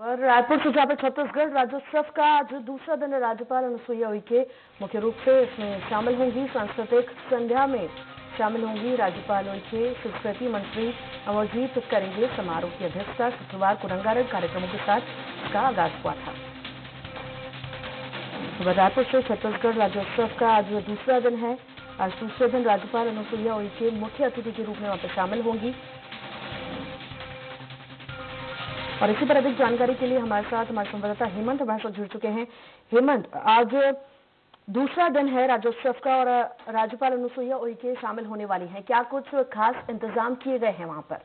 और रायपुर से जहाँ पे छत्तीसगढ़ राज्योत्सव का आज दूसरा दिन राज्यपाल अनुसुईया उइके मुख्य रूप से इसमें शामिल होंगी। सांस्कृतिक संध्या में शामिल होंगी राज्यपाल उइके। संस्कृति मंत्री अमरजीत करेंगे। समारोह की अध्यक्षता शुक्रवार को रंगारंग कार्यक्रमों के साथ इसका आगाज़ हुआ था। रायपुर से छत्तीसगढ़ राज्योत्सव का आज दूसरा दिन है। आज दूसरे दिन राज्यपाल अनुसुईया उइके मुख्य अतिथि के रूप में वहाँ पर शामिल होंगी। और इसी पर अधिक जानकारी के लिए हमारे साथ हमारे संवाददाता हेमंत हमारे साथ जुड़ चुके हैं। हेमंत, आज दूसरा दिन है राज्योत्सव का और राज्यपाल अनुसुईया उइके शामिल होने वाली हैं। क्या कुछ खास इंतज़ाम किए गए हैं वहाँ पर?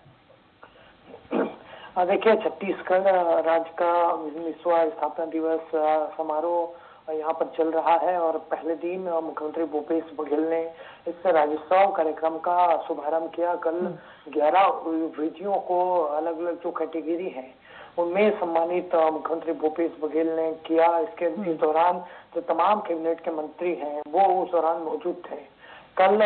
देखिए, छत्तीसगढ़ राज्य का विश्व स्थापना दिवस समारोह यहाँ पर चल रहा है और पहले दिन मुख्यमंत्री भूपेश बघेल ने इस राज्योत्सव कार्यक्रम का शुभारंभ किया। कल 11 विधियों को अलग अलग जो कैटेगरी है उनमें सम्मानित मुख्यमंत्री भूपेश बघेल ने किया। इसके इस दौरान जो तमाम कैबिनेट के मंत्री हैं वो उस दौरान मौजूद थे। कल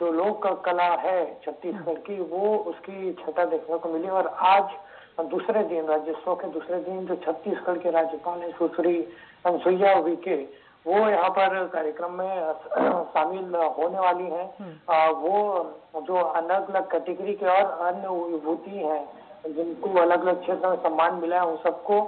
जो लोक कला है छत्तीसगढ़ की वो उसकी छटा देखने को मिली और आज दूसरे दिन राज्योत्सव के दूसरे दिन जो छत्तीसगढ़ के राज्यपाल है सुश्री अनुसुईया विके वो यहाँ पर कार्यक्रम में शामिल होने वाली हैं। वो जो अलग अलग कैटेगरी के और अन्य विभूति हैं जिनको अलग अलग क्षेत्र में सम्मान मिला है उन सबको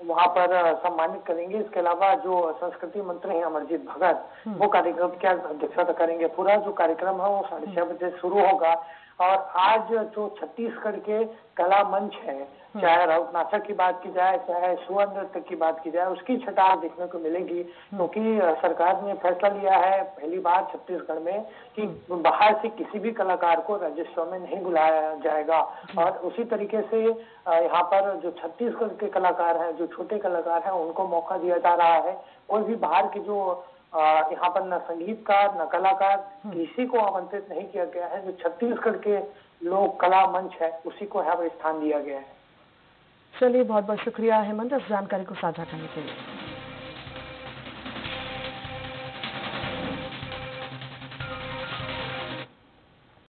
वहाँ पर सम्मानित करेंगे इसके अलावा जो संस्कृति मंत्री हैं अमरजीत भगत हम्म। वो कार्यक्रम की अध्यक्षता करेंगे पूरा जो कार्यक्रम है वो साढ़े छह बजे शुरू होगा और आज जो छत्तीसगढ़ के कला मंच है हम्म। चाहे राउत नाचक की बात की जाए चाहे सुवर्ण नृत्य की बात की जाए उसकी छटा देखने को मिलेगी हम्म। क्योंकि तो सरकार ने फैसला लिया है पहली बार छत्तीसगढ़ में कि हम्म। बाहर से किसी भी कलाकार को राजस्व में नहीं बुलाया जाएगा और उसी तरीके से यहाँ पर जो छत्तीसगढ़ के कलाकार हैं जो छोटे कलाकार हैं उनको मौका दिया जा रहा है। कोई भी बाहर के जो यहाँ पर न संगीतकार न कलाकार किसी को आमंत्रित नहीं किया गया है। जो छत्तीसगढ़ के लोक कला मंच है उसी को यहाँ पर स्थान दिया गया है। चलिए बहुत बहुत शुक्रिया हेमंत। इस जानकारी को साझा करने के लिए।